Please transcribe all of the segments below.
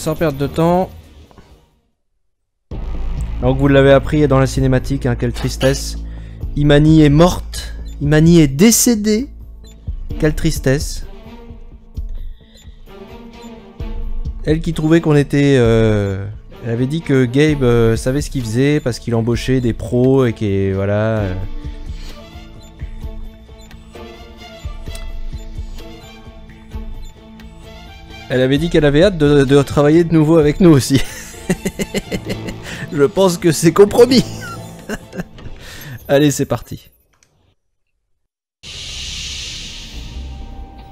sans perdre de temps. Donc vous l'avez appris dans la cinématique, hein, quelle tristesse. Imani est morte. Imani est décédée. Quelle tristesse. Elle qui trouvait qu'on était... euh, Elle avait dit que Gabe euh, savait ce qu'il faisait parce qu'il embauchait des pros et que voilà... euh, Elle avait dit qu'elle avait hâte de, de travailler de nouveau avec nous aussi. Je pense que c'est compromis. Allez, c'est parti.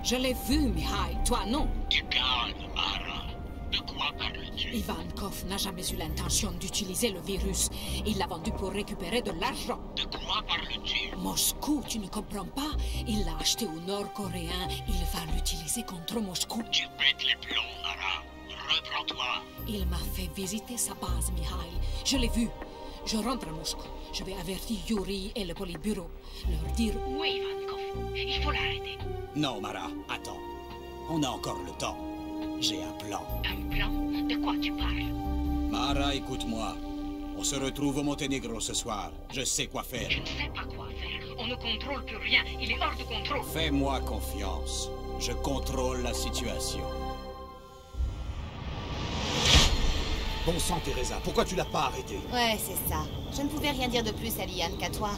Je l'ai vu, Mihail, toi non. Du calme, Mara. De quoi parles-tu? N'a jamais eu l'intention d'utiliser le virus. Il l'a vendu pour récupérer de l'argent. De quoi parles-tu Moscou, tu ne comprends pas? Il l'a acheté aux Nord-Coréens. Il va l'utiliser contre Moscou. Tu pètes les plombs, Mara. Reprends-toi. Il m'a fait visiter sa base, Mihail. Je l'ai vu. Je rentre à Moscou. Je vais avertir Yuri et le Politburo. Leur dire Où est Ivankov Il faut l'arrêter. Non, Mara, attends. On a encore le temps. J'ai un plan. Un plan? De quoi tu parles? Mara, écoute-moi. On se retrouve au Monténégro ce soir. Je sais quoi faire. Je ne sais pas quoi faire. On ne contrôle plus rien. Il est hors de contrôle. Fais-moi confiance. Je contrôle la situation. Bon sang, Teresa, pourquoi tu l'as pas arrêté? Ouais, c'est ça. Je ne pouvais rien dire de plus à Liane qu'à toi.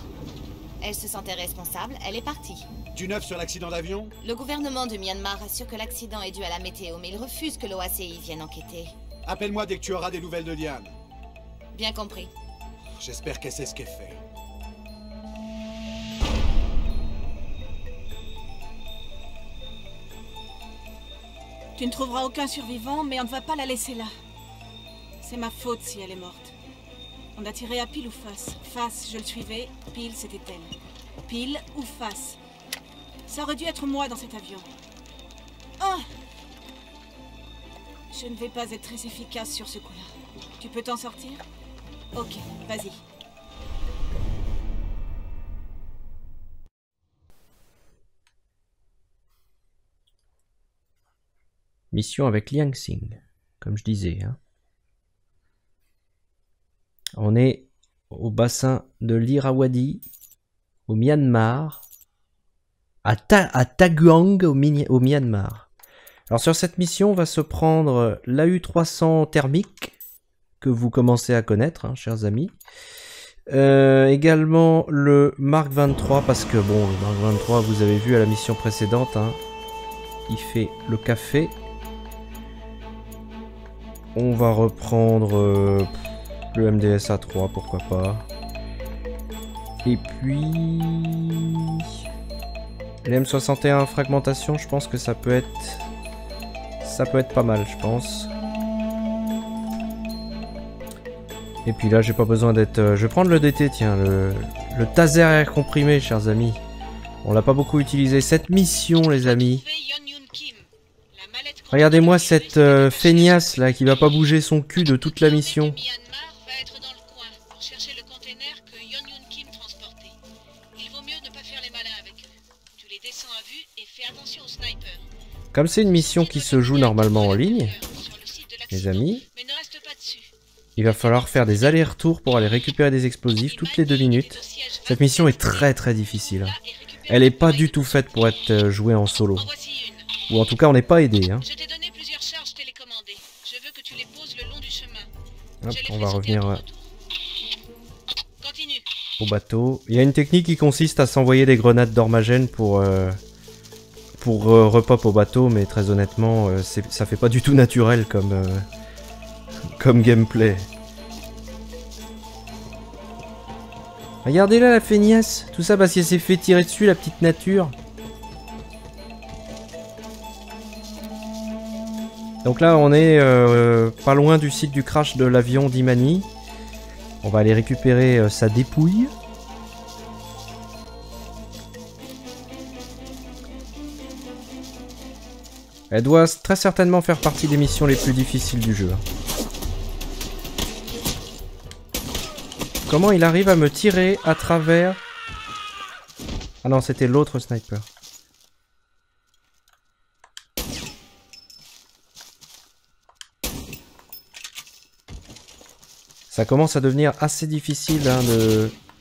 Elle se sentait responsable, elle est partie. Du neuf sur l'accident d'avion Le gouvernement de Myanmar assure que l'accident est dû à la météo, mais il refuse que l'OACI vienne enquêter. Appelle-moi dès que tu auras des nouvelles de Liane. Bien compris. J'espère qu'elle sait ce qu'elle fait. Tu ne trouveras aucun survivant, mais on ne va pas la laisser là. C'est ma faute si elle est morte. On a tiré à pile ou face. Face, je le suivais. Pile, c'était elle. Pile ou face. Ça aurait dû être moi dans cet avion. Oh Je ne vais pas être très efficace sur ce coup-là. Tu peux t'en sortir? Ok, vas-y. Mission avec Liang Xing, comme je disais. hein. On est au bassin de l'Irrawaddy, au Myanmar, à, Ta- à Taguang, au Myanmar. Alors sur cette mission, on va se prendre l'AU-300 thermique, que vous commencez à connaître, hein, chers amis. Euh, également le Mark 23, parce que bon, le Mark 23, vous avez vu à la mission précédente, hein, il fait le café. On va reprendre euh, le MDSA 3, pourquoi pas. Et puis... l'M61 fragmentation, je pense que ça peut être... Ça peut être pas mal, je pense. Et puis là, j'ai pas besoin d'être... euh, Je vais prendre le DT, tiens, le, le taser air comprimé, chers amis. On l'a pas beaucoup utilisé. Cette mission, les amis. Regardez-moi cette euh, feignasse là qui va pas bouger son cul de toute la mission. Comme c'est une mission qui se joue normalement en ligne, les amis, il va falloir faire des allers-retours pour aller récupérer des explosifs toutes les deux minutes. Cette mission est très très difficile. Elle est pas du tout faite pour être euh, jouée en solo. Ou en tout cas, on n'est pas aidé. Hein. Hop, on va revenir euh, au bateau. Il y a une technique qui consiste à s'envoyer des grenades d'ormagène pour euh, pour euh, repop au bateau, mais très honnêtement, euh, ça fait pas du tout naturel comme euh, comme gameplay. Regardez là la feignasse, tout ça parce qu'elle s'est fait tirer dessus la petite nature. Donc là on est pas loin du site du crash de l'avion d'Imani. On va aller récupérer sa dépouille. Elle doit très certainement faire partie des missions les plus difficiles du jeu. Comment il arrive à me tirer à travers... Ah non, c'était l'autre sniper. Ça commence à devenir assez difficile hein,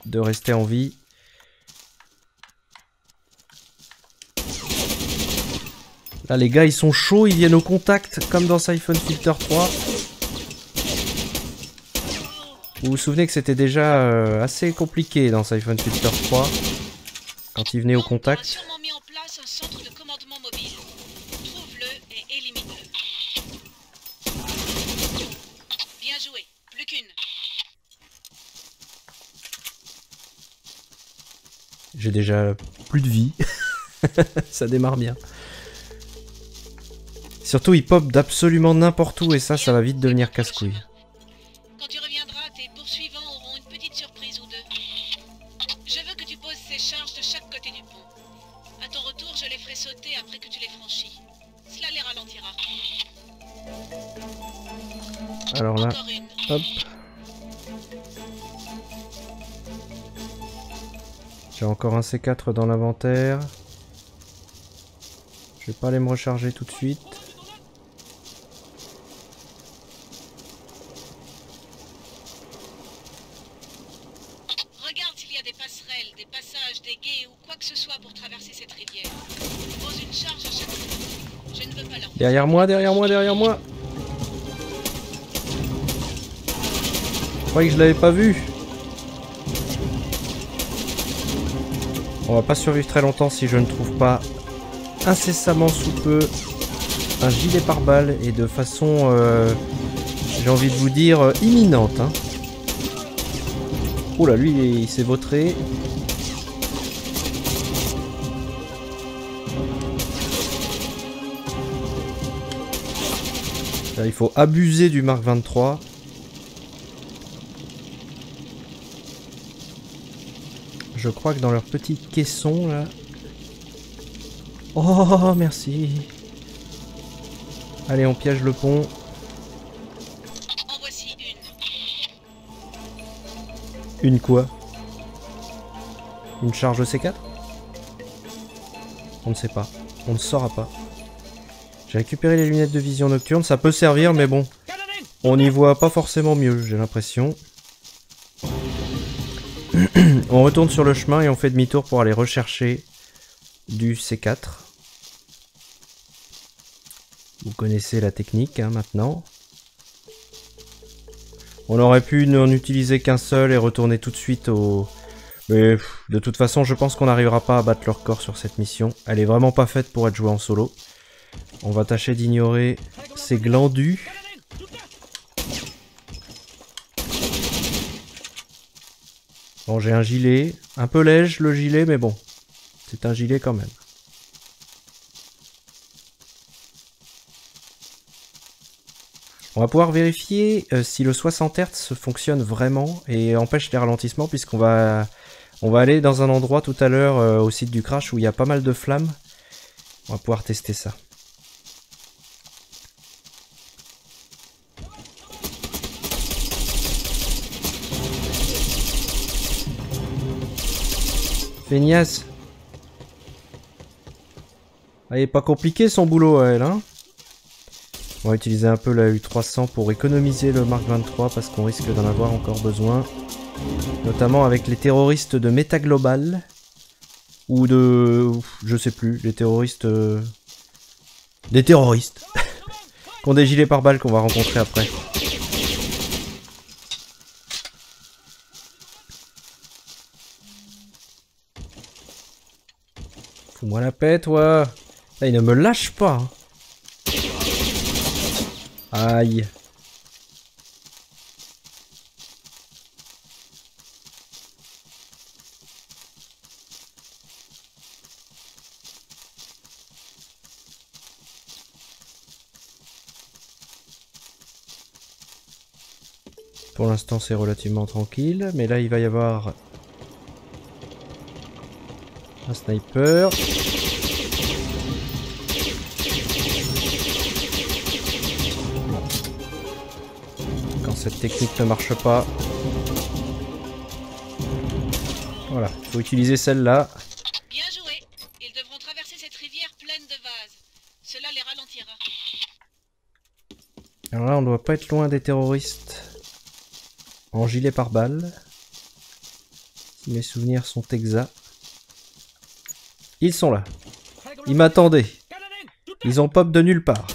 de rester en vie. Là, les gars, ils sont chauds, ils viennent au contact, comme dans Siphon Filter 3. Vous vous souvenez que c'était déjà euh, assez compliqué dans Siphon Filter 3, quand ils venaient au contact. J'ai déjà plus de vie. ça démarre bien. Surtout, il pop d'absolument n'importe où et ça, ça va vite devenir casse-couille. Quand tu reviendras, tes poursuivants auront une petite surprise ou deux. Je veux que tu poses ces charges de chaque côté du pont. À ton retour, je les ferai sauter après que tu les franchis. Cela les ralentira. Alors là, hop. J'ai encore un C4 dans l'inventaire. Je vais pas aller me recharger tout de suite. Regarde s'il y a des passerelles, des passages, des guets ou quoi que ce soit pour traverser cette rivière. Pose une charge à chaque fois. Je ne veux pas leur Derrière moi, derrière moi, derrière moi. Je croyais que je l'avais pas vu. On va pas survivre très longtemps si je ne trouve pas incessamment sous peu un gilet pare-balles et de façon, euh, j'ai envie de vous dire, imminente. Hein. Oh là, lui, il s'est vautré. Il faut abuser du Mark 23. Je crois que dans leur petit caisson là. Oh merci. Allez, on piège le pont. En voici une. Une quoi? Une charge C4 On ne sait pas. On ne saura pas. J'ai récupéré les lunettes de vision nocturne. Ça peut servir, mais bon. On n'y voit pas forcément mieux, j'ai l'impression. on retourne sur le chemin et on fait demi-tour pour aller rechercher du C4. Vous connaissez la technique hein, maintenant. On aurait pu n'en utiliser qu'un seul et retourner tout de suite au... Mais de toute façon, je pense qu'on n'arrivera pas à battre leur corps sur cette mission. Elle est vraiment pas faite pour être jouée en solo. On va tâcher d'ignorer ces glandus. Bon, j'ai un gilet. Un peu léger le gilet, mais bon. C'est un gilet quand même. On va pouvoir vérifier euh, si le 60 Hz fonctionne vraiment et empêche les ralentissements puisqu'on va aller dans un endroit tout à l'heure euh, au site du crash où il y a pas mal de flammes. On va pouvoir tester ça. Feignasse. Ah, il est pas compliqué son boulot à elle, hein On va utiliser un peu la U300 pour économiser le Mark 23 parce qu'on risque d'en avoir encore besoin. Notamment avec les terroristes de Meta Global. Ou de... Je sais plus, les terroristes... euh, Des terroristes. qui ont des gilets pare-balles qu'on va rencontrer après. Fous-moi la paix, toi Là, il ne me lâche pas hein. Aïe Pour l'instant, c'est relativement tranquille, mais là, il va y avoir un sniper. Quand cette technique ne marche pas, voilà, il faut utiliser celle-là. Bien joué. Ils devront traverser cette rivière pleine de vases. Cela les ralentira. Alors là, on doit pas être loin des terroristes. en gilet pare-balles. Si mes souvenirs sont exacts. Ils sont là. Ils m'attendaient. Ils ont pop de nulle part.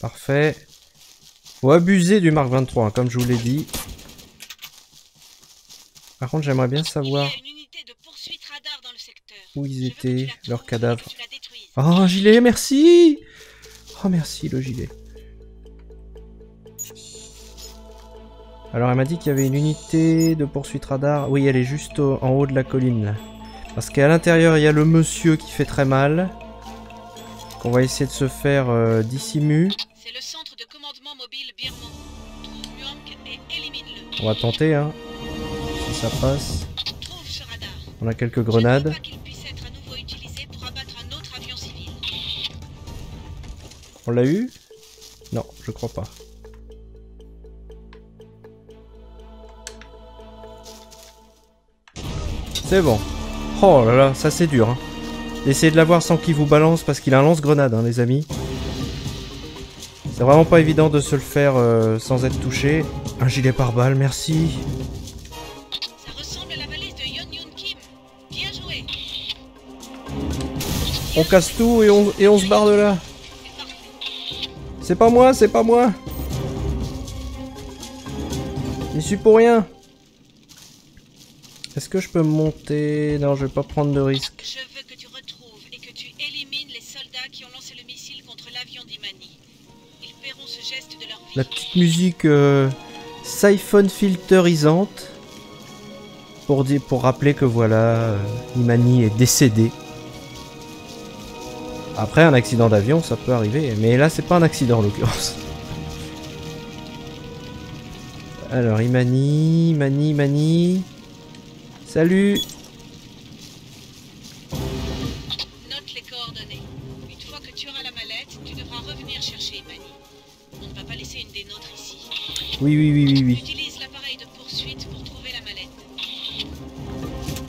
Parfait. Faut abuser du Mark 23, hein, comme je vous l'ai dit. Par contre, j'aimerais bien savoir où ils étaient, leurs cadavres. Oh, un gilet, merci Oh, merci, le gilet. Alors, elle m'a dit qu'il y avait une unité de poursuite radar. Oui, elle est juste au- en haut de la colline, là. Parce qu'à l'intérieur, il y a le monsieur qui fait très mal. Qu'on va essayer de se faire euh, dissimu. C'est le centre de commandement mobile birman. Trouve Muamk et élimine-le. On va tenter, hein. Si ça passe. Trouve ce radar. On a quelques grenades. On l'a eu? Non, je crois pas. C'est bon. Oh là là, ça c'est dur. Hein. Essayez de l'avoir sans qu'il vous balance parce qu'il a un lance-grenade, hein, les amis. C'est vraiment pas évident de se le faire euh, sans être touché. Un gilet pare-balles, merci. Ça ressemble à la valise de Yon Yoon Kim. Bien joué. On casse tout et on, et on se barre de là. C'est pas moi, c'est pas moi. J'y suis pour rien. Est-ce que je peux monter? Non, je vais pas prendre de risque. Je veux que tu retrouves et que tu élimines les soldats qui ont lancé le missile contre l'avion d'Imani. Ils paieront ce geste de leur vie. La petite musique euh, siphon filterisante pour, dire, pour rappeler que voilà, euh, Imani est décédé. Après, un accident d'avion, ça peut arriver, mais là, c'est pas un accident en l'occurrence. Alors, Imani, Imani, Imani. Salut Note les coordonnées. Une fois que tu auras la mallette, tu devras revenir chercher Imani. On ne va pas laisser une des nôtres ici. Oui, oui, oui, oui, oui. Utilise l'appareil de poursuite pour trouver la mallette.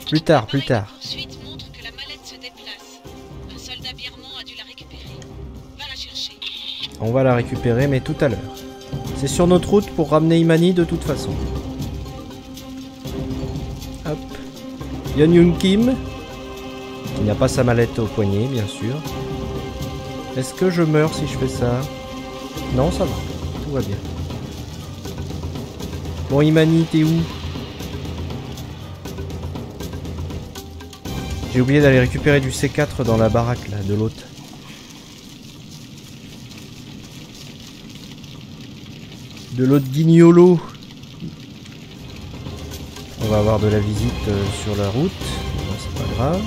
Plus tard, plus tard. On va la récupérer, mais tout à l'heure. C'est sur notre route pour ramener Imani de toute façon. Yeon Yoon Kim. Il n'a pas sa mallette au poignet, bien sûr. Est-ce que je meurs si je fais ça? Non, ça va. Tout va bien. Bon, Imani, t'es où? J'ai oublié d'aller récupérer du C4 dans la baraque, là, de l'autre. de l'autre guignolo. Avoir de la visite euh, sur la route. C'est pas grave.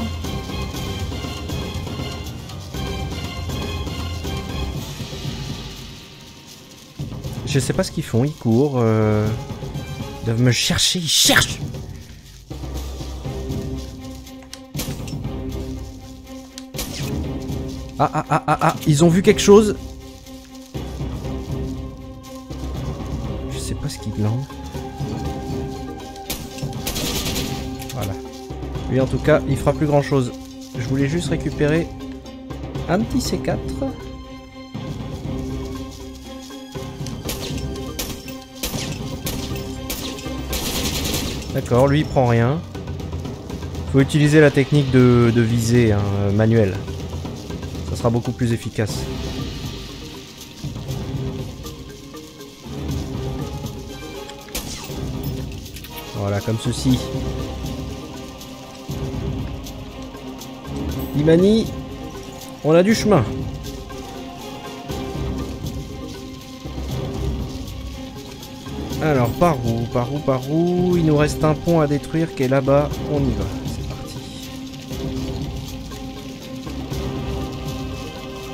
Je sais pas ce qu'ils font, ils courent. euh, Ils doivent me chercher, ils cherchent Ah ah ah ah ah, ils ont vu quelque chose Je sais pas ce qu'ils glandent. Lui en tout cas, il fera plus grand chose. Je voulais juste récupérer un petit C4. D'accord, lui il prend rien. Faut utiliser la technique de, visée hein, euh, manuelle. Ça sera beaucoup plus efficace. Voilà, comme ceci. Imani, on a du chemin. Alors, par où, par où, par où Il nous reste un pont à détruire qui est là-bas. On y va. C'est parti.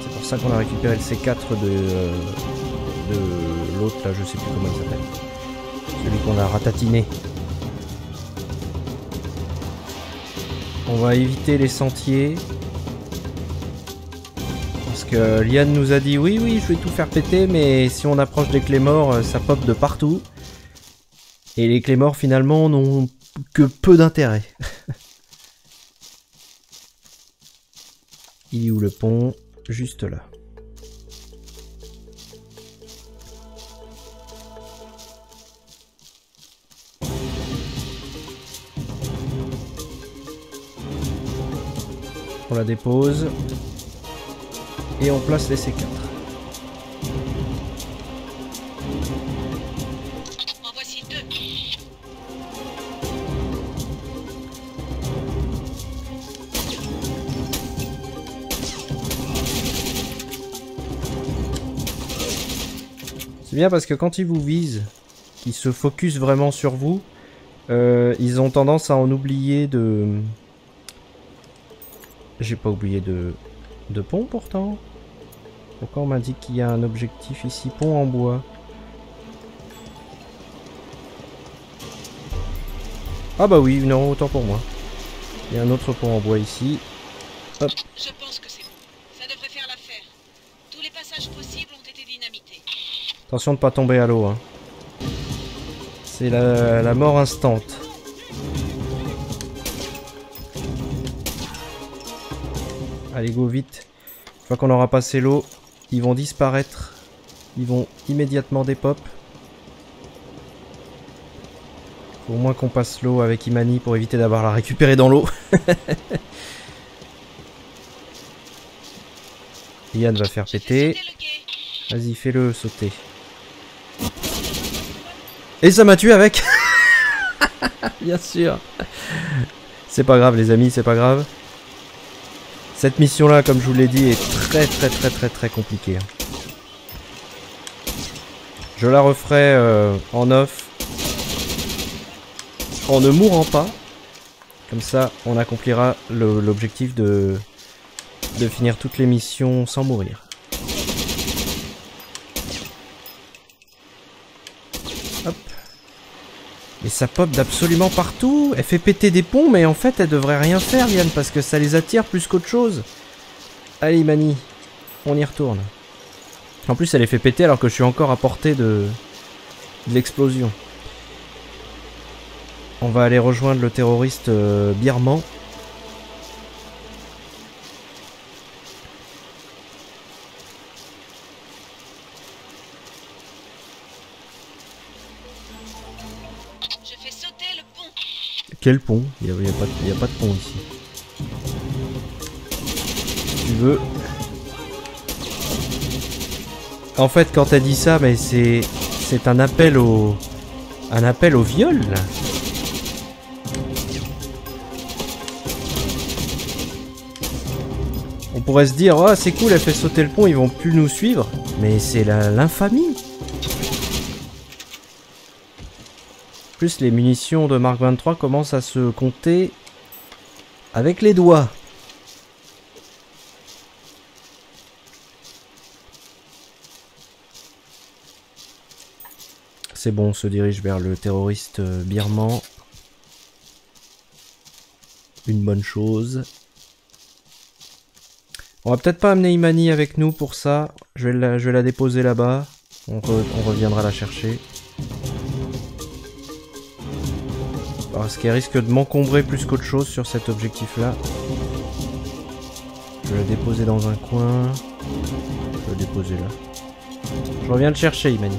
C'est pour ça qu'on a récupéré le C4 de, euh, de l'autre, là, je sais plus comment il s'appelle. Celui qu'on a ratatiné. On va éviter les sentiers. Que Liane nous a dit oui, oui, je vais tout faire péter, mais si on approche des clés morts, euh, ça pop de partout. Et les clés morts, finalement, n'ont que peu d'intérêt. Il est où le pont? Juste là. On la dépose. Et on place les C4. En voici deux. C'est bien parce que quand ils vous visent, qu'ils se focus vraiment sur vous, euh, ils ont tendance à en oublier de... J'ai pas oublié de... de pont pourtant. Pourquoi on m'indique qu'il y a un objectif ici Pont en bois. Ah bah oui, non, autant pour moi. Il y a un autre pont en bois ici. Je pense que c'est bon. Ça devrait faire l'affaire. Tous les passages possibles ont été dynamités. Attention de pas tomber à l'eau. Hein. C'est la, la mort instante. Allez, go vite. Une fois qu'on aura passé l'eau, ils vont disparaître. Ils vont immédiatement dépop. Faut au moins qu'on passe l'eau avec Imani pour éviter d'avoir la récupérer dans l'eau. Yann va faire péter. Vas-y, fais-le sauter. Et ça m'a tué avec Bien sûr. C'est pas grave les amis, c'est pas grave. Cette mission là, comme je vous l'ai dit, est très très très très très compliquée. Je la referai euh, en off. En ne mourant pas. Comme ça, on accomplira l'objectif de, de finir toutes les missions sans mourir. Hop. Mais ça pop d'absolument partout. Elle fait péter des ponts, mais en fait, elle devrait rien faire, Yann, parce que ça les attire plus qu'autre chose. Allez, Mani, on y retourne. En plus, elle les fait péter alors que je suis encore à portée de, de l'explosion. On va aller rejoindre le terroriste euh, birman. Je fais sauter le pont. Quel pont? Il n'y a pas de pont ici. Veux. En fait, quand t'as dit ça, mais c'est c'est un appel au un appel au viol. On pourrait se dire, oh c'est cool, elle fait sauter le pont, ils vont plus nous suivre. Mais c'est l'infamie. plus, les munitions de Mark 23 commencent à se compter avec les doigts. C'est bon, on se dirige vers le terroriste euh, birman. Une bonne chose. On va peut-être pas amener Imani avec nous pour ça. Je vais la, déposer là-bas. On, on reviendra la chercher. Parce qu'elle risque de m'encombrer plus qu'autre chose sur cet objectif-là. Je vais la déposer dans un coin. Je vais la déposer là. Je reviens le chercher, Imani.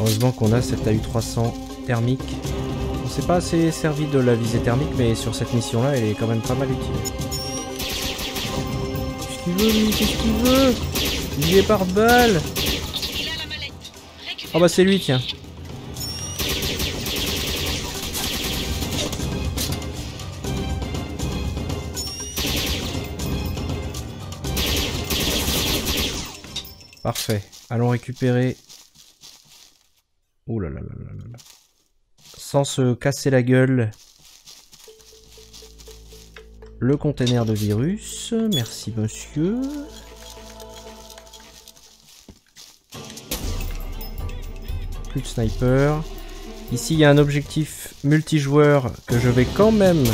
Heureusement qu'on a cette AU300 thermique. On s'est pas assez servi de la visée thermique, mais sur cette mission-là, elle est quand même pas mal utile. Qu'est-ce qu'il veut, lui? Qu'est-ce qu'il veut? Est par balle. Oh bah c'est lui, tiens. Parfait. Allons récupérer. Là là là là là là. Sans se casser la gueule. Le container de virus. Merci monsieur. Plus de sniper. Ici, il y a un objectif multijoueur que je vais quand même...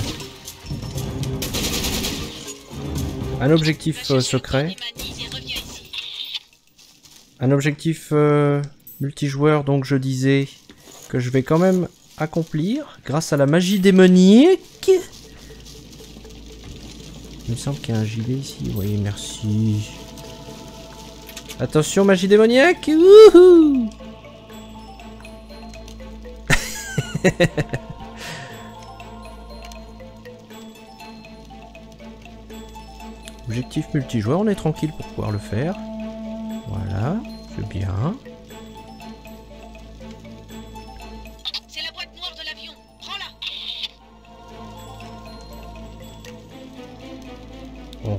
Un objectif euh, secret. Un objectif euh, Multijoueur, donc je disais que je vais quand même accomplir grâce à la magie démoniaque. Il me semble qu'il y a un gilet ici. Oui, merci. Attention, magie démoniaque. Objectif multijoueur, on est tranquille pour pouvoir le faire. Voilà, c'est bien.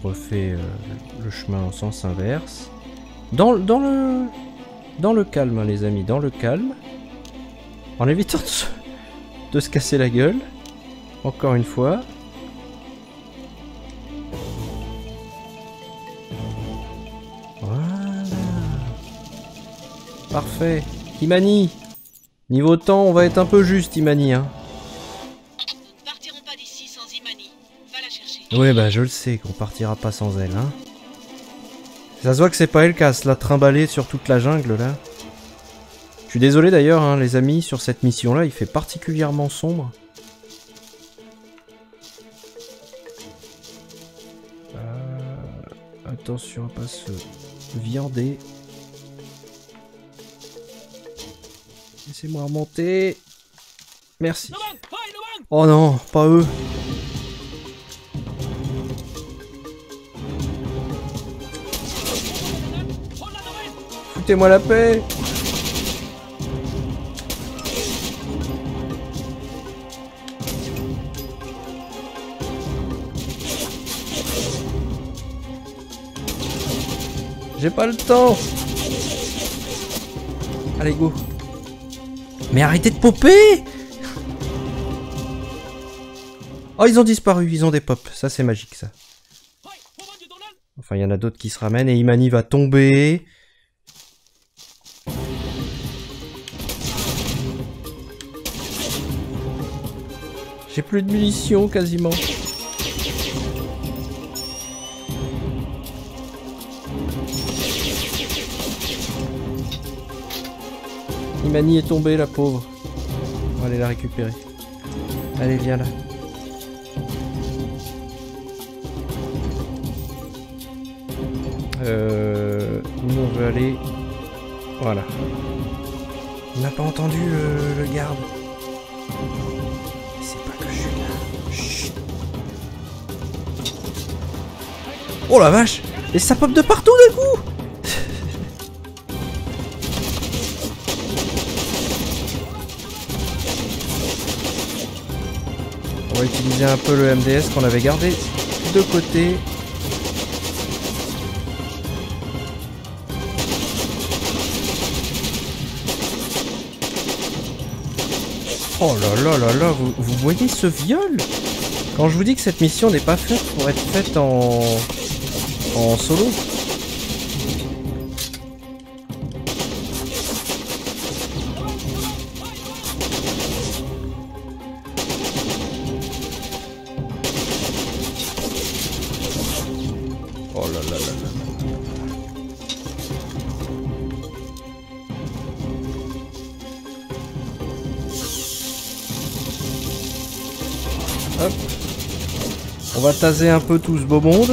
Refait euh, le chemin en sens inverse. Dans, dans le dans le calme, hein, les amis, dans le calme. En évitant de se, de se casser la gueule. Encore une fois. Voilà. Parfait. Imani. Niveau temps, on va être un peu juste, Imani. Hein. Ouais, bah je le sais qu'on partira pas sans elle, hein. Ça se voit que c'est pas elle qui a à se la trimballer sur toute la jungle, là. Je suis désolé d'ailleurs, hein, les amis, sur cette mission-là, il fait particulièrement sombre. Euh, attention à pas se viander. Laissez-moi remonter. Merci. Oh non, pas eux. Foutez-moi la paix J'ai pas le temps Allez, go Mais arrêtez de popper Oh, ils ont disparu, ils ont des pops. Ça, c'est magique, ça. Enfin, il y en a d'autres qui se ramènent et Imani va tomber. J'ai plus de munitions quasiment. Imani est tombée, la pauvre. On va aller la récupérer. Allez, viens là. Euh, nous, on veut aller... Voilà. On n'a pas entendu euh, le garde. Oh la vache Et ça pop de partout d'un coup On va utiliser un peu le MDS qu'on avait gardé de côté. Oh là là là là, vous, vous voyez ce viol? Quand je vous dis que cette mission n'est pas faite pour être faite en, en solo. Oh là là là là. Hop. On va taser un peu tout ce beau.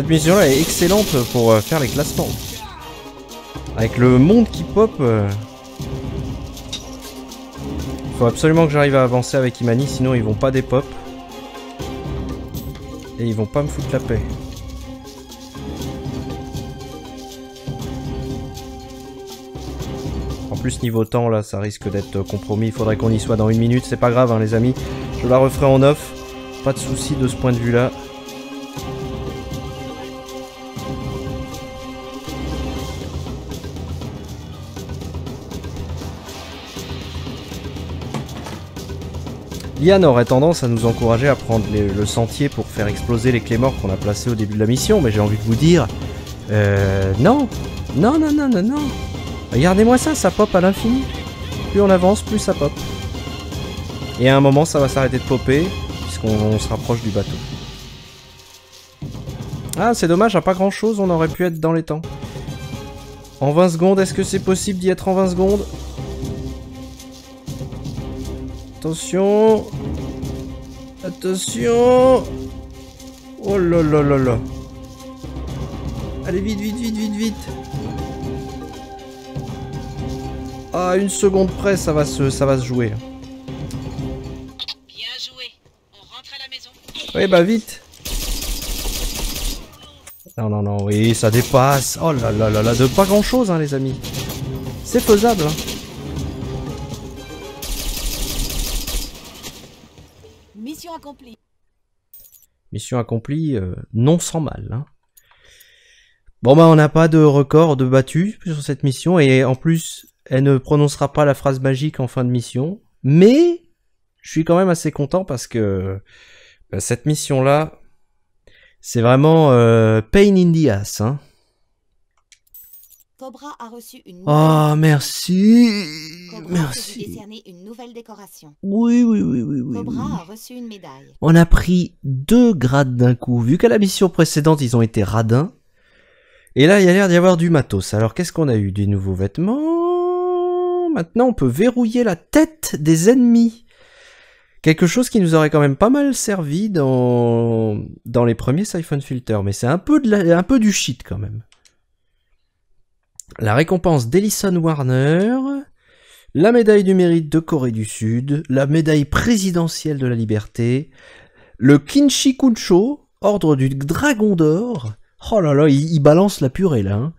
Cette mission-là est excellente pour euh, faire les classements. Avec le monde qui pop... euh, Faut absolument que j'arrive à avancer avec Imani, sinon ils vont pas des. Et ils vont pas me foutre la paix. En plus niveau temps là ça risque d'être compromis, il faudrait qu'on y soit dans une minute, c'est pas grave hein, les amis. Je la referai en off, pas de souci de ce point de vue là. Liane aurait tendance à nous encourager à prendre le sentier pour faire exploser les clés morts qu'on a placées au début de la mission, mais j'ai envie de vous dire... Euh... Non Non, non, non, non, non Regardez-moi ça, ça pop à l'infini. Plus on avance, plus ça pop. Et à un moment, ça va s'arrêter de popper, qu'on on se rapproche du bateau. Ah, c'est dommage, à pas grand chose, on aurait pu être dans les temps. En 20 secondes, est-ce que c'est possible d'y être en 20 secondes? Attention Attention Oh là là là là Allez, vite, vite, vite, vite, vite Ah, une seconde près, ça va se, ça va se jouer. Bien joué. On rentre à la maison. Oui, bah vite Non, non, non, oui, ça dépasse. Oh là là là là, de pas grand chose, hein, les amis. C'est faisable, hein. Mission accomplie, euh, non sans mal. Hein. Bon bah on n'a pas de record de battu sur cette mission et en plus elle ne prononcera pas la phrase magique en fin de mission. Mais je suis quand même assez content parce que euh, cette mission là, c'est vraiment euh, pain in the ass. Hein. Cobra a reçu une Oh merci, Cobra merci. décerner une nouvelle décoration. Oui oui oui oui oui. Cobra oui. a reçu une médaille. On a pris deux grades d'un coup. Vu qu'à la mission précédente, ils ont été radins. Et là, il y a l'air d'y avoir du matos. Alors, qu'est-ce qu'on a eu? Des nouveaux vêtements? Maintenant, on peut verrouiller la tête des ennemis. Quelque chose qui nous aurait quand même pas mal servi dans, dans les premiers Siphon Filter. Mais c'est un peu, de la- un peu du shit quand même. La récompense d'Ellison Warner. La médaille du mérite de Corée du Sud. La médaille présidentielle de la liberté le Kinshi Kuncho, ordre du Dragon d'Or. Oh là là, il, balance la purée là. hein.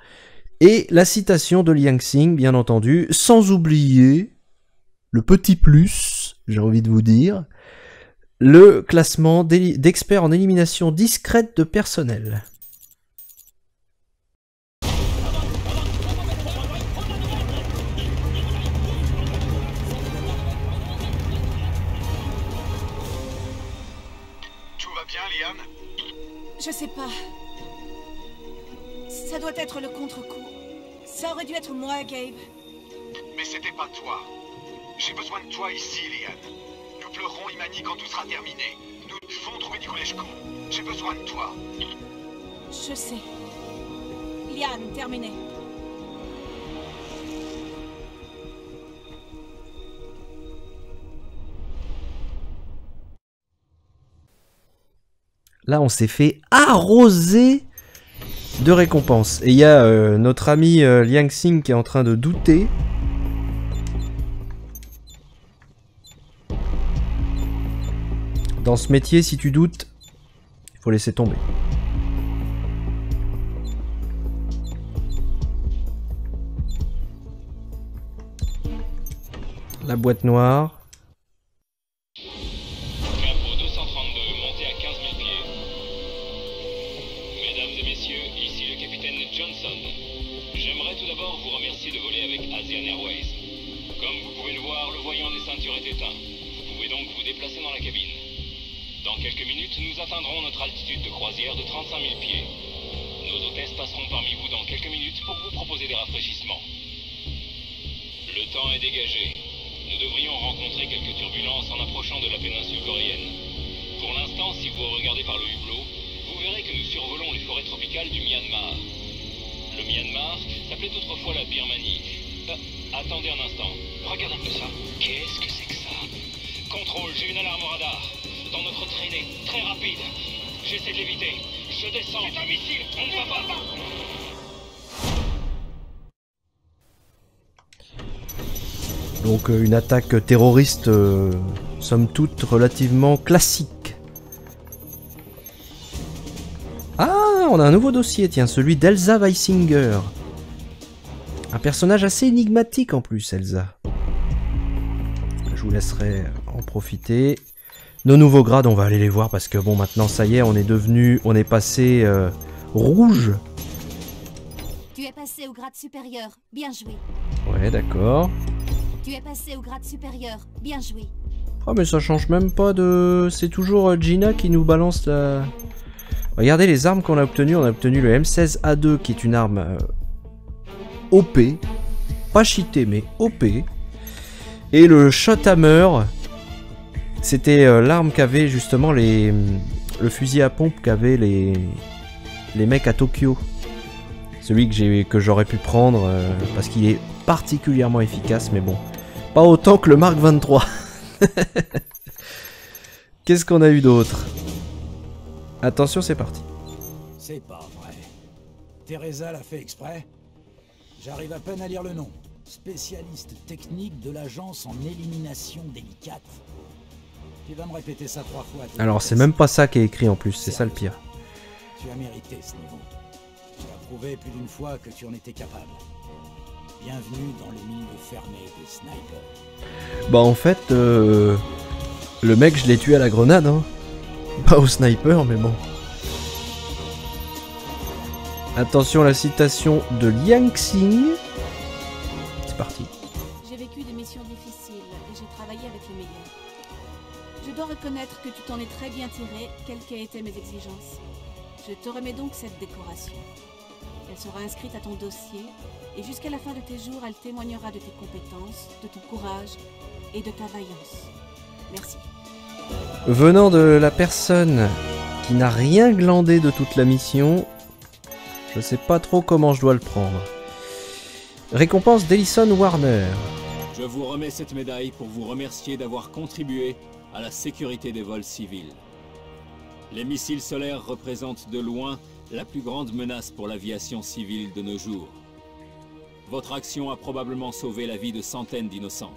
Et la citation de Liang Xing, bien entendu, sans oublier le petit plus, j'ai envie de vous dire, le classement d'experts en élimination discrète de personnel. Je sais pas. Ça doit être le contre-coup. Ça aurait dû être moi, Gabe. Mais c'était pas toi. J'ai besoin de toi ici, Liam. Nous pleurerons Imani quand tout sera terminé. Nous devons trouver Nicolescu. J'ai besoin de toi. Je sais. Liane, terminé. Là, on s'est fait arroser de récompenses. Et il y a euh, notre ami euh, Liang Xing qui est en train de douter. Dans ce métier, si tu doutes, il faut laisser tomber. La boîte noire. De croisière de 35 000 pieds. Nos hôtesses passeront parmi vous dans quelques minutes pour vous proposer des rafraîchissements. Le temps est dégagé. Nous devrions rencontrer quelques turbulences en approchant de la péninsule coréenne. Pour l'instant, si vous regardez par le hublot, vous verrez que nous survolons les forêts tropicales du Myanmar. Le Myanmar s'appelait autrefois la Birmanie. Euh, attendez un instant. Regarde un peu ça. Qu'est-ce que c'est que ça? Contrôle, j'ai une alarme radar. Dans notre traînée, très rapide. Je descends. Donc euh, une attaque terroriste, euh, somme toute, relativement classique. Ah, on a un nouveau dossier, tiens, celui d'Elsa Weisinger. Un personnage assez énigmatique en plus, Elsa. Je vous laisserai en profiter. Nos nouveaux grades, on va aller les voir parce que bon, maintenant ça y est, on est devenu, on est passé euh, rouge. Tu es passé au grade supérieur. Bien joué. Ouais, d'accord. Tu es passé au grade supérieur. Bien joué. Ah mais ça change même pas de... C'est toujours euh, Gina qui nous balance la... Regardez les armes qu'on a obtenues. On a obtenu le M16A2 qui est une arme euh, OP. Pas cheaté mais OP. Et le Shot Hammer C'était euh, l'arme qu'avaient justement les. Le fusil à pompe qu'avaient les. Les mecs à Tokyo. Celui que j'aurais pu prendre euh, parce qu'il est particulièrement efficace, mais bon. Pas autant que le Mark 23. Qu'est-ce qu'on a eu d'autre? Attention, c'est parti. C'est pas vrai. Teresa l'a fait exprès? J'arrive à peine à lire le nom. Spécialiste technique de l'agence en élimination délicate. Tu vas me répéter ça trois fois. Alors, c'est même pas ça qui est écrit en plus, c'est ça le pire. Tu as mérité ce niveau. Tu as prouvé plus d'une fois que tu en étais capable. Bienvenue dans le milieu fermé des snipers. Bah, en fait, euh, le mec, je l'ai tué à la grenade, hein. Pas au sniper, mais bon. Attention, la citation de Liang Xing. C'est parti. Reconnaître que tu t'en es très bien tiré, quelles qu'aient été mes exigences. Je te remets donc cette décoration. Elle sera inscrite à ton dossier et jusqu'à la fin de tes jours, elle témoignera de tes compétences, de ton courage et de ta vaillance. Merci. Venant de la personne qui n'a rien glandé de toute la mission, je sais pas trop comment je dois le prendre. Récompense d'Ellison Warner. Je vous remets cette médaille pour vous remercier d'avoir contribué à la sécurité des vols civils. Les missiles solaires représentent de loin la plus grande menace pour l'aviation civile de nos jours. Votre action a probablement sauvé la vie de centaines d'innocents.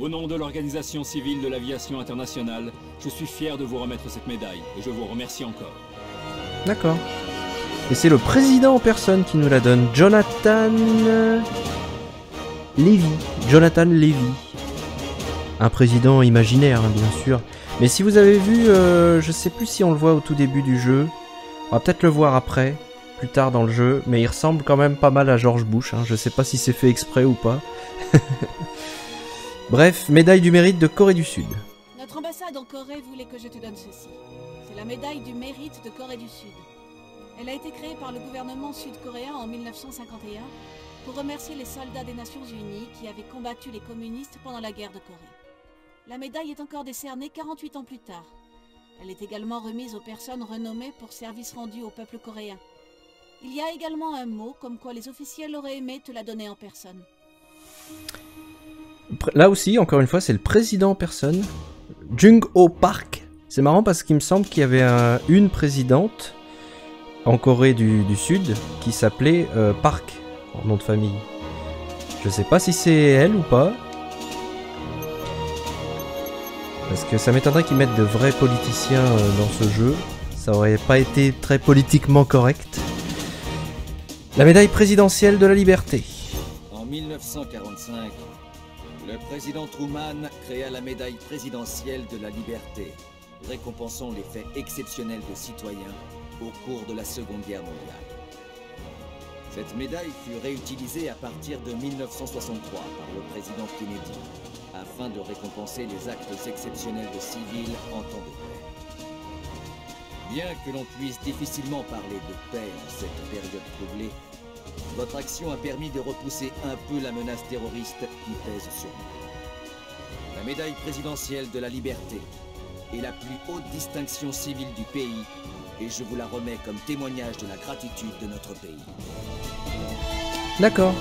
Au nom de l'Organisation civile de l'aviation internationale, je suis fier de vous remettre cette médaille et je vous remercie encore. D'accord. Et c'est le président en personne qui nous la donne, Jonathan Levy. Jonathan Levy. Un président imaginaire, hein, bien sûr. Mais si vous avez vu, euh, je sais plus si on le voit au tout début du jeu. On va peut-être le voir après, plus tard dans le jeu. Mais il ressemble quand même pas mal à George Bush. Hein. Je sais pas si c'est fait exprès ou pas. Bref, médaille du mérite de Corée du Sud. Notre ambassade en Corée voulait que je te donne ceci. C'est la médaille du mérite de Corée du Sud. Elle a été créée par le gouvernement sud-coréen en 1951 pour remercier les soldats des Nations Unies qui avaient combattu les communistes pendant la guerre de Corée. La médaille est encore décernée 48 ans plus tard. Elle est également remise aux personnes renommées pour service rendu au peuple coréen. Il y a également un mot comme quoi les officiels auraient aimé te la donner en personne. Là aussi, encore une fois, c'est le président en personne. Jung-ho Park. C'est marrant parce qu'il me semble qu'il y avait un- une présidente en Corée du, Sud qui s'appelait euh, Park, en nom de famille. Je sais pas si c'est elle ou pas. Parce que ça m'étonnerait qu'ils mettent de vrais politiciens euh, dans ce jeu. Ça aurait pas été très politiquement correct. La médaille présidentielle de la liberté. En 1945, le président Truman créa la médaille présidentielle de la liberté, récompensant les faits exceptionnels de citoyens au cours de la Seconde Guerre mondiale. Cette médaille fut réutilisée à partir de 1963 par le président Kennedy, afin de récompenser les actes exceptionnels de civils en temps de paix. Bien que l'on puisse difficilement parler de paix en cette période troublée, votre action a permis de repousser un peu la menace terroriste qui pèse sur nous. La médaille présidentielle de la liberté est la plus haute distinction civile du pays et je vous la remets comme témoignage de la gratitude de notre pays. D'accord.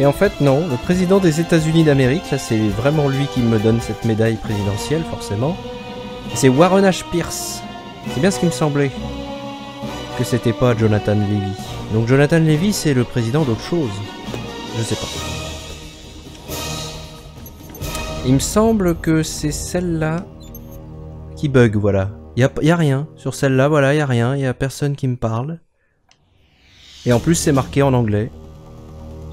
Et en fait, non, le président des États-Unis d'Amérique, là, c'est vraiment lui qui me donne cette médaille présidentielle, forcément. C'est Warren H. Pierce. C'est bien ce qui me semblait. Que c'était pas Jonathan Levy. Donc Jonathan Levy, c'est le président d'autre chose. Je sais pas. Il me semble que c'est celle-là qui bug, voilà. Y a, rien. Sur celle-là, voilà, y a rien. Y a personne qui me parle. Et en plus, c'est marqué en anglais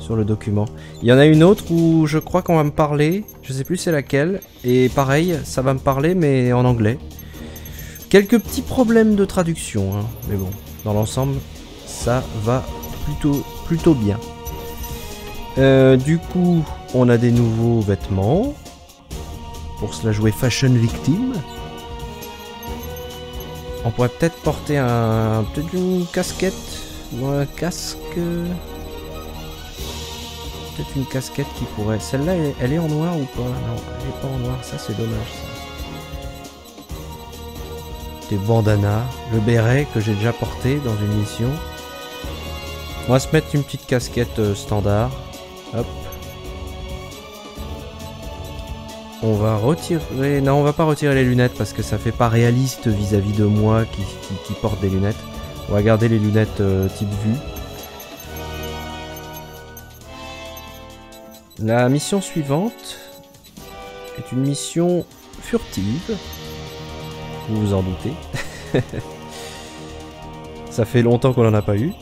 sur le document. Il y en a une autre où je crois qu'on va me parler, je sais plus c'est laquelle, et pareil, ça va me parler mais en anglais. Quelques petits problèmes de traduction, hein, mais bon, dans l'ensemble, ça va plutôt, plutôt bien. Euh, du coup, on a des nouveaux vêtements. Pour cela jouer Fashion Victim. On pourrait peut-être porter un, peut-être une casquette ou un casque. Peut-être une casquette qui pourrait. Celle-là, elle, est en noir ou pas? Non, elle est pas en noir. Ça, c'est dommage. Ça. des bandanas, le béret que j'ai déjà porté dans une mission. On va se mettre une petite casquette euh, standard. Hop. On va retirer... Non, on va pas retirer les lunettes parce que ça fait pas réaliste vis-à-vis de moi qui porte des lunettes. On va garder les lunettes euh, type vue. La mission suivante est une mission furtive. Vous vous en doutez. Ça fait longtemps qu'on n'en a pas eu.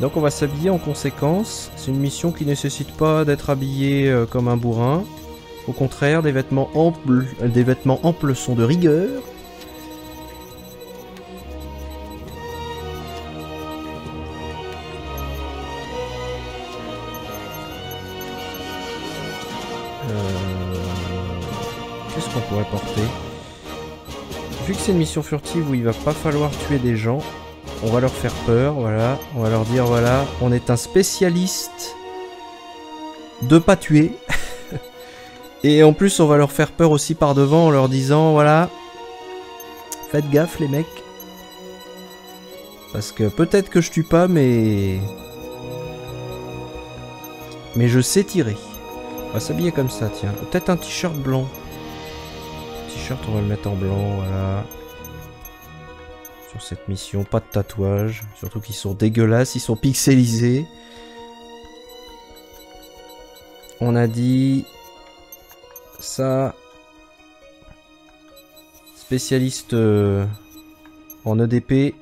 Donc on va s'habiller en conséquence. C'est une mission qui nécessite pas d'être habillé euh, comme un bourrin. Au contraire, des vêtements amples, des vêtements amples sont de rigueur. Une mission furtive où il va pas falloir tuer des gens, on va leur faire peur, voilà. On va leur dire, voilà, on est un spécialiste de pas tuer. Et en plus, on va leur faire peur aussi par devant en leur disant, voilà, faites gaffe les mecs. Parce que peut-être que je tue pas, mais... Mais je sais tirer. On va s'habiller comme ça, tiens. Peut-être un t-shirt blanc. On va le mettre en blanc, voilà. Sur cette mission, pas de tatouage. Surtout qu'ils sont dégueulasses, ils sont pixelisés. On a dit... Ça... Spécialiste euh, en EDP.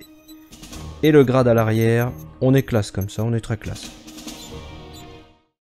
Et le grade à l'arrière. On est classe comme ça, on est très classe.